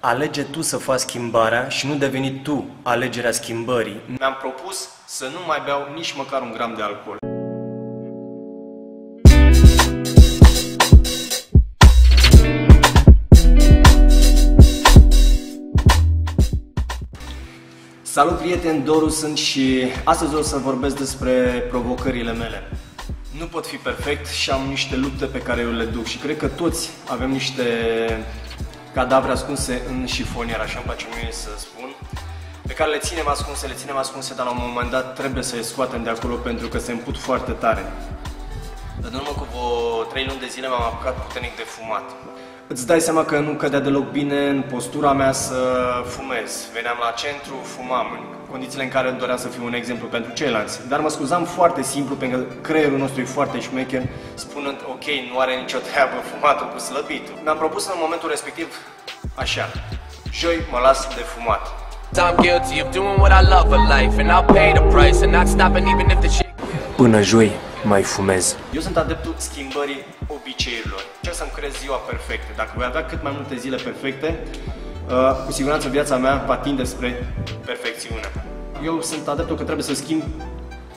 Alege tu să faci schimbarea și nu deveni tu alegerea schimbării. Mi-am propus să nu mai beau nici măcar un gram de alcool. Salut prieteni, Doru sunt și astăzi o să vorbesc despre provocările mele. Nu pot fi perfect și am niște lupte pe care eu le duc și cred că toți avem niște cadavre ascunse în șifonier, așa îmi place mie să spun, pe care le ținem ascunse, le ținem ascunse, dar la un moment dat trebuie să le scoatem de acolo pentru că se împut foarte tare. În urmă cu vreo 3 luni de zile m-am apucat puternic de fumat. Îți dai seama că nu cădea deloc bine în postura mea să fumez. Veneam la centru, fumam, în condițiile în care îmi doream să fiu un exemplu pentru ceilalți. Dar mă scuzam foarte simplu, pentru că creierul nostru e foarte șmecher, spunând, ok, nu are nicio treabă fumatul cu slăbitul. Mi-am propus în momentul respectiv așa, joi mă las de fumat. I'm guilty of doing what I love for life And I'll pay the price and not stopping even if the shit Până joi mai fumez. Eu sunt adeptul schimbării obiceiurilor. Ce să-mi creez ziua perfectă. Dacă voi avea cât mai multe zile perfecte, uh, cu siguranță viața mea va tinde spre perfecțiune. Eu sunt adeptul că trebuie să schimb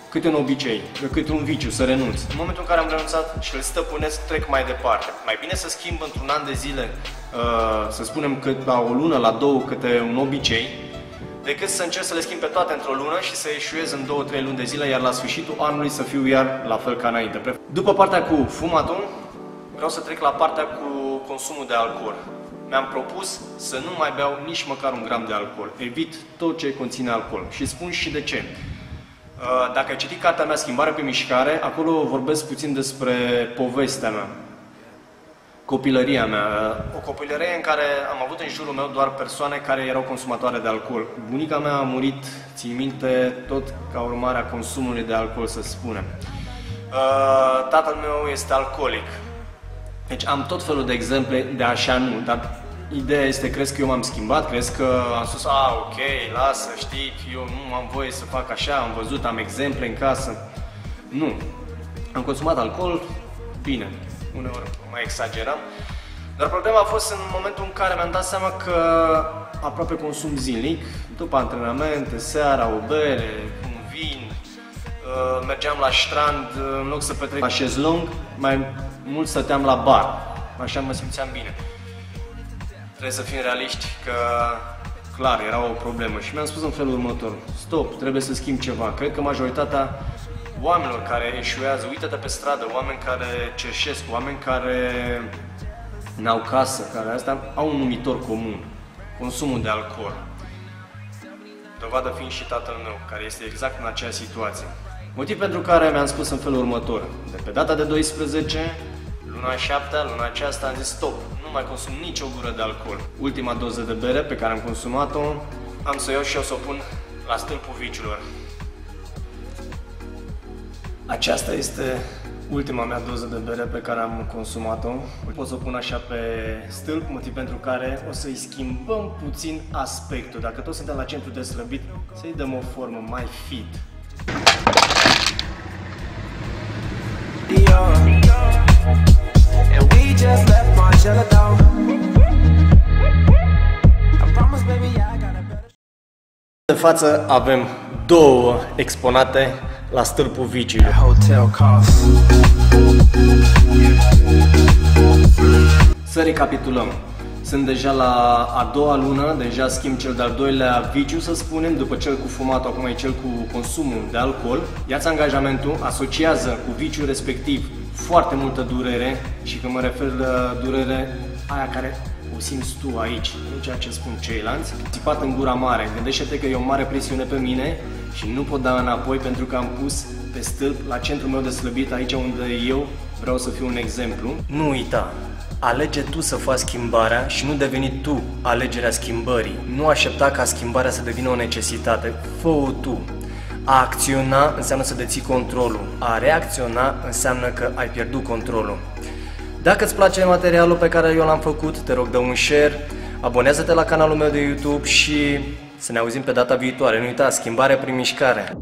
câte un obicei, câte un viciu, să renunț. În momentul în care am renunțat și îl stăpânesc, trec mai departe. Mai bine să schimb într-un an de zile, uh, să spunem că la o lună, la două, câte un obicei, decât să încerc să le schimb pe toate într-o lună și să eșuez în 2-3 luni de zile, iar la sfârșitul anului să fiu iar la fel ca înainte. După partea cu fumatul, vreau să trec la partea cu consumul de alcool. Mi-am propus să nu mai beau nici măcar un gram de alcool. Evit tot ce conține alcool. Și spun și de ce. Uh, dacă ai citit cartea mea Schimbare pe mișcare, acolo vorbesc puțin despre povestea mea copilăria mea. O copilărie în care am avut în jurul meu doar persoane care erau consumatoare de alcool. Bunica mea a murit, țin minte, tot ca urmare a consumului de alcool, să spunem. Uh, tatăl meu este alcoolic. Deci am tot felul de exemple de așa nu, dar ideea este, crezi că eu m-am schimbat, crezi că am spus, a, ok, lasă, știi, eu nu am voie să fac așa, am văzut, am exemple în casă. Nu. Am consumat alcool, bine, uneori mai exagerăm. Dar problema a fost în momentul în care mi-am dat seama că aproape consum zilnic, după antrenamente, seara, o bere, un vin, uh, mergeam la strand, în loc să petrec la șezlong, mai mult stăteam la bar. Așa mă simțeam bine. Trebuie să fim realiști că clar, era o problemă și mi-am spus în felul următor, stop, trebuie să schimb ceva. Cred că majoritatea oamenilor care eșuează, uită-te pe stradă, oameni care cerșesc, oameni care n-au casă, care asta au un numitor comun, consumul de alcool. Dovadă fiind și tatăl meu, care este exact în aceeași situație. Motiv pentru care mi-am spus în felul următor. De pe data de 12, luna 7, luna aceasta, am zis stop, nu mai consum nicio gură de alcool. Ultima doză de bere pe care am consumat-o, am să o iau și o să o pun la stâlpul viciilor. Aceasta este ultima mea doză de bere pe care am consumat-o. Pot să o pun așa pe stâlp, motiv pentru care o să-i schimbăm puțin aspectul. Dacă tot suntem la centru de slăbit, să-i dăm o formă mai fit. De față avem două exponate la stâlpul viciului. Să recapitulăm. Sunt deja la a doua lună, deja schimb cel de-al doilea viciu, să spunem, după cel cu fumatul, acum e cel cu consumul de alcool. Iați angajamentul, asociază cu viciul respectiv foarte multă durere și când mă refer la durere aia care o simți tu aici, nu ceea ce spun ceilalți. Țipat în gura mare, gândește-te că e o mare presiune pe mine și nu pot da înapoi pentru că am pus pe stâlp la centrul meu de slăbit, aici unde eu vreau să fiu un exemplu. Nu uita, alege tu să faci schimbarea și nu deveni tu alegerea schimbării. Nu aștepta ca schimbarea să devină o necesitate. Fă-o tu. A acționa înseamnă să deții controlul. A reacționa înseamnă că ai pierdut controlul. Dacă îți place materialul pe care eu l-am făcut, te rog dă un share, abonează-te la canalul meu de YouTube și să ne auzim pe data viitoare. Nu uita, schimbare prin mișcare.